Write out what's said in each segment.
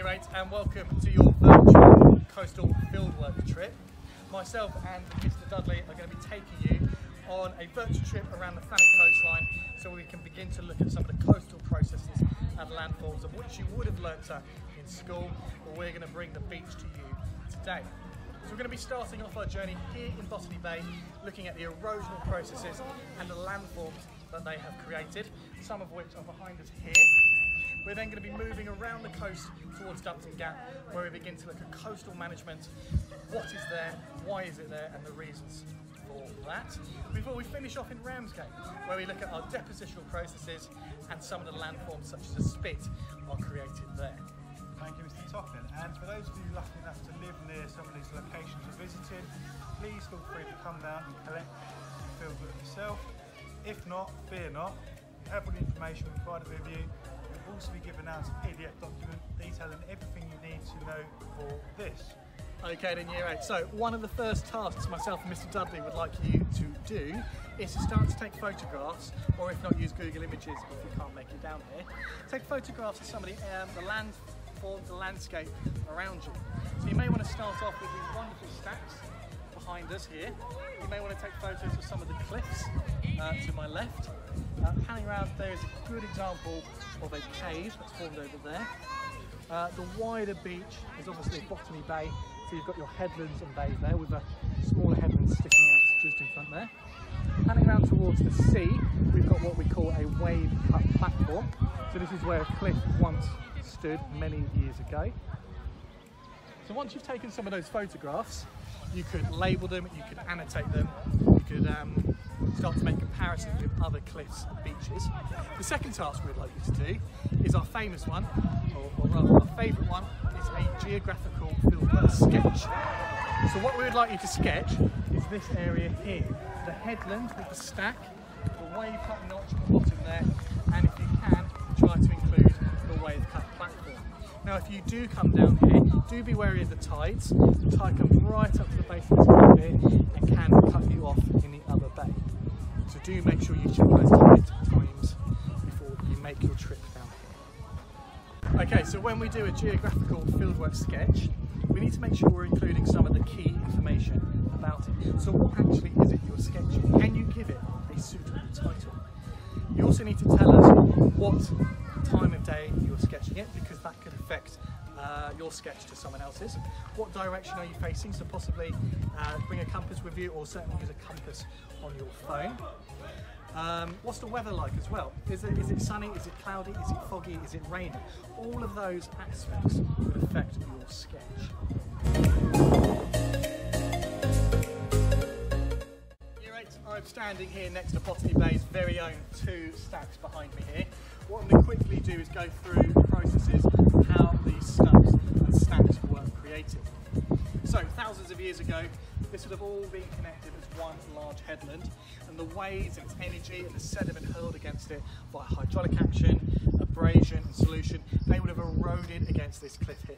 Year 8 and welcome to your virtual coastal fieldwork trip. Myself and Mr Dudley are going to be taking you on a virtual trip around the Thanet coastline so we can begin to look at some of the coastal processes and landforms of which you would have learnt uh, in school, but we're going to bring the beach to you today. So we're going to be starting off our journey here in Botany Bay, looking at the erosional processes and the landforms that they have created, some of which are behind us here. We're then going to be moving around the coast towards Dumpton Gap, where we begin to look at coastal management, what is there, why is it there, and the reasons for that. Before we finish off in Ramsgate, where we look at our depositional processes and some of the landforms, such as a spit, are created there. Thank you, Mr. Toppin. And for those of you lucky enough to live near some of these locations we're visiting, please feel free to come down and collect the field yourself. If not, fear not. You have all the information provided with you be given out a PDF document detailing everything you need to know for this. Okay then year eight. So one of the first tasks myself and Mr Dudley would like you to do is to start to take photographs, or if not use Google Images if you can't make it down here. Take photographs of some of the, um, the land form, the landscape around you. So you may want to start off with these wonderful stacks behind us here. You may want to take photos of some of the cliffs uh, to my left. Uh, panning around there is a good example of a cave that's formed over there. Uh, the wider beach is obviously Botany Bay, so you've got your headlands and bays there with a smaller headland sticking out just in front there. Panning around towards the sea, we've got what we call a wave cut platform. So this is where a cliff once stood many years ago. So once you've taken some of those photographs, you could label them, you could annotate them, you could um, start to make comparisons with other cliffs and beaches. The second task we'd like you to do is our famous one, or, or rather our favourite one, is a geographical fieldwork sketch. So what we would like you to sketch is this area here, the headland with the stack, the wave cut notch at the bottom there, and if you can, try to include the wave cut. Now if you do come down here, do be wary of the tides. The tide comes right up to the base of this cliff here and can cut you off in the other bay. So do make sure you check those tide times before you make your trip down here. Okay, so when we do a geographical fieldwork sketch, we need to make sure we're including some of the key information about it. So what actually is it you're sketching? Can you give it a suitable title? You also need to tell us what time of day you're sketching it because that could affect uh, your sketch to someone else's. What direction are you facing? So possibly uh, bring a compass with you or certainly use a compass on your phone. Um, what's the weather like as well? Is it, is it sunny? Is it cloudy? Is it foggy? Is it raining? All of those aspects could affect your sketch. Year 8, I'm standing here next to Botany Bay's very own two stacks behind me here. What I'm going to quickly do is go through the processes of how these stacks and stacks were created. So, thousands of years ago, this would have all been connected as one large headland, and the waves and its energy and the sediment hurled against it by hydraulic action, abrasion, and solution, they would have eroded against this cliff here.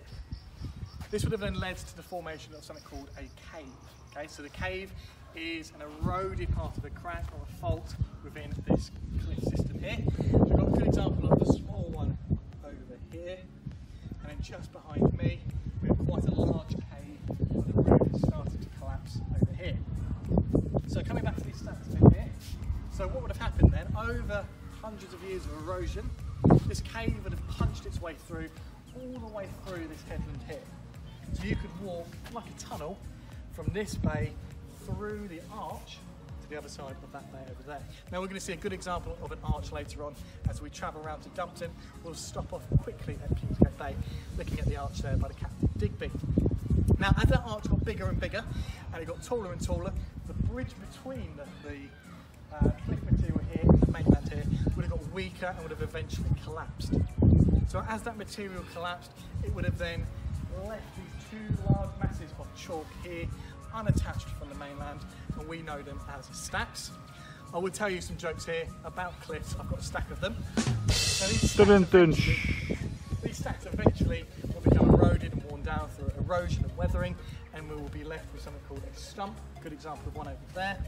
This would have then led to the formation of something called a cave. Okay, so the cave is an eroded part of a crack or a fault within this cliff system here. We've got a good example of the small one over here, and then just behind me, we have quite a large cave where the roof has started to collapse over here. So coming back to these stacks here, so what would have happened then, over hundreds of years of erosion, this cave would have punched its way through all the way through this headland here. So you could walk like a tunnel from this bay through the arch to the other side of that bay over there. Now we're going to see a good example of an arch later on as we travel around to Dumpton. We'll stop off quickly at Kingsgate Bay, looking at the arch there by the Captain Digby. Now as that arch got bigger and bigger and it got taller and taller, the bridge between the, the uh, cliff material here and the mainland here would have got weaker and would have eventually collapsed. So as that material collapsed, it would have then left these two large masses of chalk here unattached from the mainland and we know them as stacks. I will tell you some jokes here about cliffs. I've got a stack of them. Now, these, stacks Dun, dun. eventually, these stacks eventually will become eroded and worn down through erosion and weathering and we will be left with something called a stump. Good example of one over there.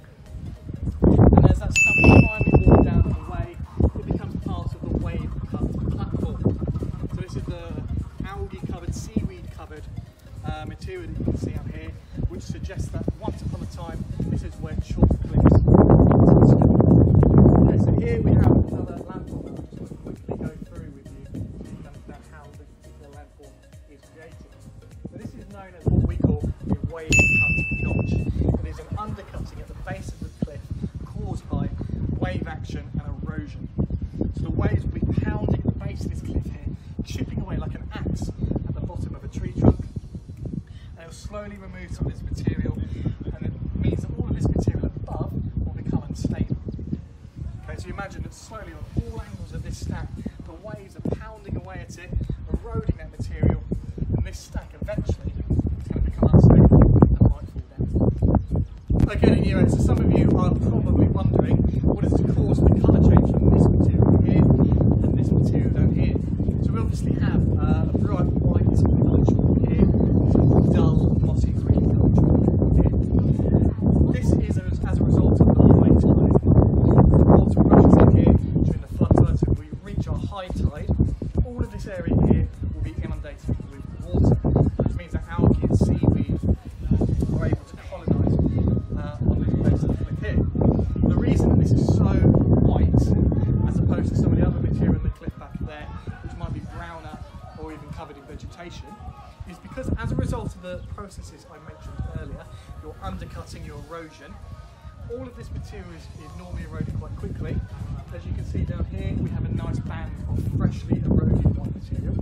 And as that stump is finally worn down and away, it becomes part of the wave cut platform. So this is the algae covered, seaweed covered uh, material that you can see up here, which suggests that once upon a time this is where chalk slowly remove some of this material, and it means that all of this material above will become unstable. Okay, so you imagine that slowly on all angles of this stack, the waves are pounding away at it, eroding that material, and this stack eventually is going to become unstable and might fall down. Okay, yeah, so some of you are probably wondering what is the cause of the colour change from this material here and this material down here. So we obviously have uh, a bright opposed to some of the other material in the cliff back there, which might be browner or even covered in vegetation, is because as a result of the processes I mentioned earlier, your undercutting, your erosion, all of this material is, is normally eroded quite quickly. As you can see down here, we have a nice band of freshly eroded white material.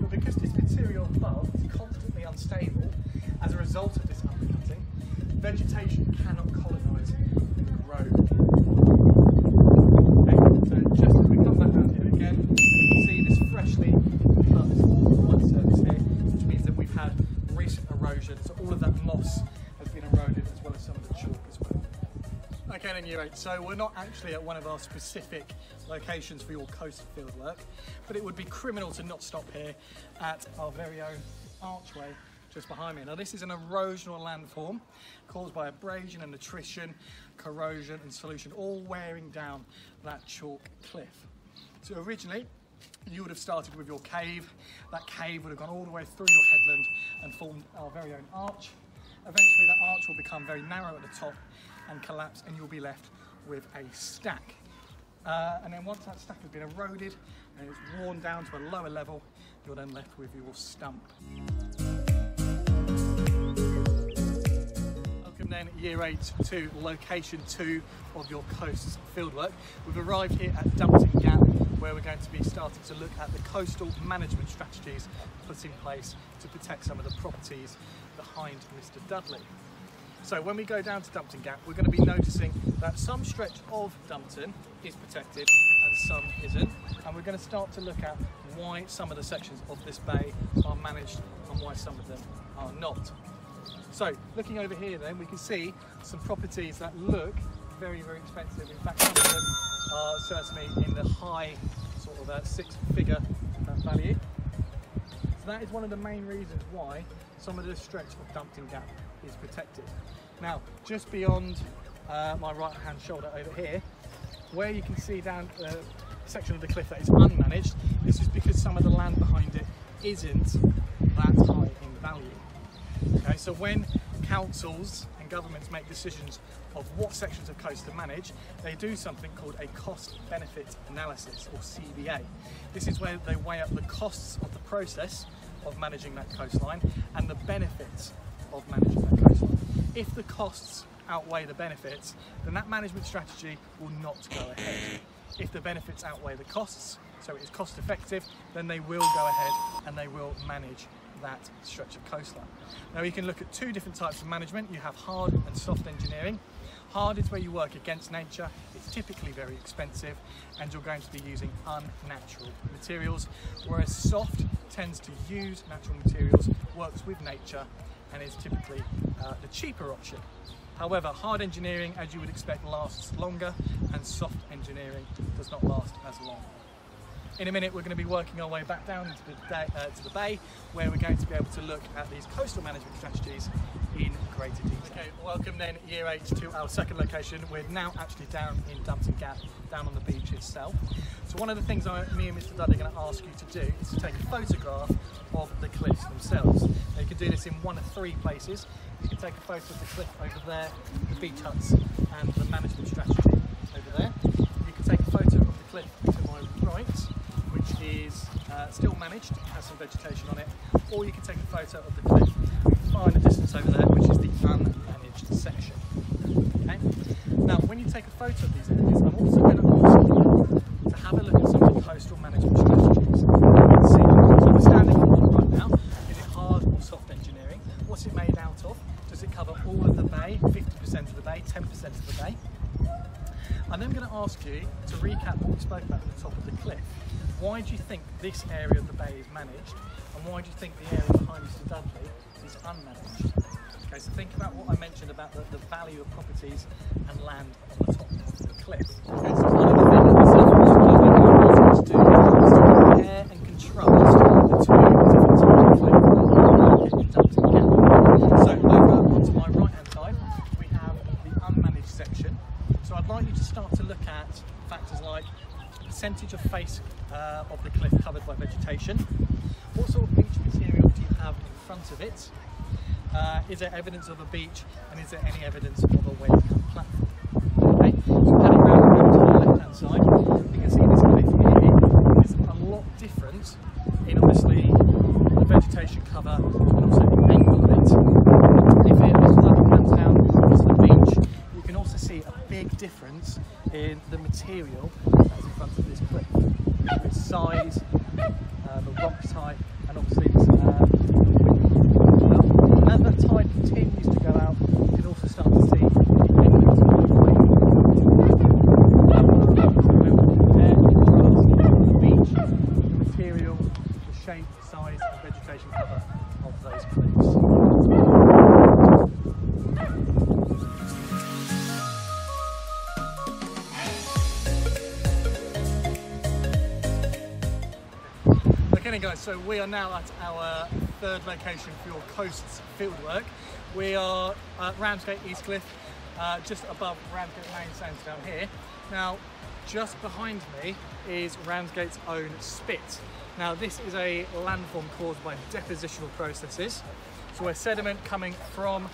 But because this material above is constantly unstable, as a result of this undercutting, vegetation cannot colonise Eight, so we're not actually at one of our specific locations for your coast field work, but it would be criminal to not stop here at our very own archway just behind me. Now this is an erosional landform caused by abrasion and attrition, corrosion and solution, all wearing down that chalk cliff. So originally, you would have started with your cave. That cave would have gone all the way through your headland and formed our very own arch. Eventually that arch will become very narrow at the top and collapse and you'll be left with a stack. Uh, and then once that stack has been eroded and it's worn down to a lower level, you're then left with your stump. Welcome then year eight to location two of your coasts fieldwork. We've arrived here at Dumpton Gap where we're going to be starting to look at the coastal management strategies put in place to protect some of the properties behind Mr Dudley. So when we go down to Dumpton Gap, we're going to be noticing that some stretch of Dumpton is protected and some isn't. And we're going to start to look at why some of the sections of this bay are managed and why some of them are not. So looking over here then, we can see some properties that look very, very expensive. In fact, some of them are certainly in the high sort of uh, six figure uh, value. So that is one of the main reasons why some of this stretch of Dumpton Gap is protected. Now, just beyond uh, my right hand shoulder over here, where you can see down the section of the cliff that is unmanaged, this is because some of the land behind it isn't that high in value. Okay, so when councils and governments make decisions of what sections of coast to manage, they do something called a cost benefit analysis or CBA. This is where they weigh up the costs of the process of managing that coastline and the benefits of managing that. If the costs outweigh the benefits, then that management strategy will not go ahead. If the benefits outweigh the costs, so it is cost effective, then they will go ahead and they will manage that stretch of coastline. Now you can look at two different types of management. You have hard and soft engineering. Hard is where you work against nature. It's typically very expensive and you're going to be using unnatural materials, whereas soft tends to use natural materials, works with nature and is typically uh, the cheaper option. However, hard engineering, as you would expect, lasts longer and soft engineering does not last as long. In a minute, we're going to be working our way back down into the, day, uh, to the bay, where we're going to be able to look at these coastal management strategies in greater detail. Okay, welcome then, year eight, to our second location. We're now actually down in Dumpton Gap, down on the beach itself. So one of the things I, me and Mr Dudley are going to ask you to do is to take a photograph of the cliffs themselves. Now you can do this in one of three places. You can take a photo of the cliff over there, the beach huts, and the management strategy over there. You can take a photo of the cliff to my right, is uh, still managed, has some vegetation on it, or you can take a photo of the cliff far in the distance over there, which is the unmanaged section. Okay? Now, when you take a photo of these images, I'm also going to ask think the area behind Mr Dudley is unmanaged? Okay, so think about what I mentioned about the, the value of properties and land on the top of the cliff. Okay, so one of the things myself and Mr Dudley wanted to do is to compare and contrast the two different types of cliff and get them done together. So over onto my right hand side, we have the unmanaged section. So I'd like you to start to look at factors like percentage of face uh, of the cliff covered by vegetation. What sort of beach material do you have in front of it? Uh, is there evidence of a beach and is there any evidence of a wave platform? Okay, so to the left hand side, Then guys, so we are now at our third location for your coasts fieldwork. We are at Ramsgate East Cliff, uh, just above Ramsgate Main Sands down here. Now, just behind me is Ramsgate's own spit. Now this is a landform caused by depositional processes. So where sediment coming from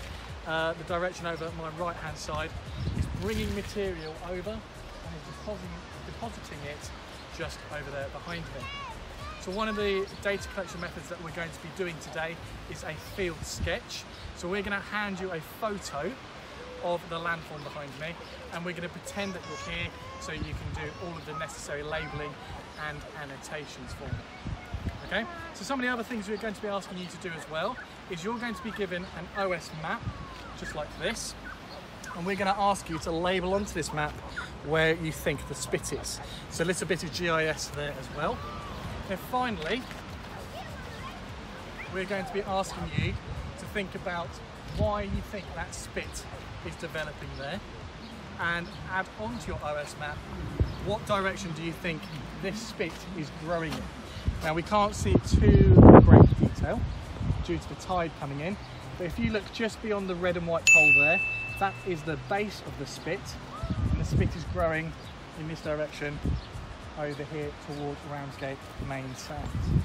uh, the direction over my right hand side is bringing material over and is depositing it just over there behind me. So one of the data collection methods that we're going to be doing today is a field sketch. So we're going to hand you a photo of the landform behind me and we're going to pretend that you're here so you can do all of the necessary labelling and annotations for me. Okay, so some of the other things we're going to be asking you to do as well is you're going to be given an OS map just like this and we're going to ask you to label onto this map where you think the spit is. So a little bit of GIS there as well. And finally, we're going to be asking you to think about why you think that spit is developing there. And add onto your OS map what direction do you think this spit is growing in. Now we can't see too great detail due to the tide coming in, but if you look just beyond the red and white pole there, that is the base of the spit. And the spit is growing in this direction over here towards Ramsgate main sands.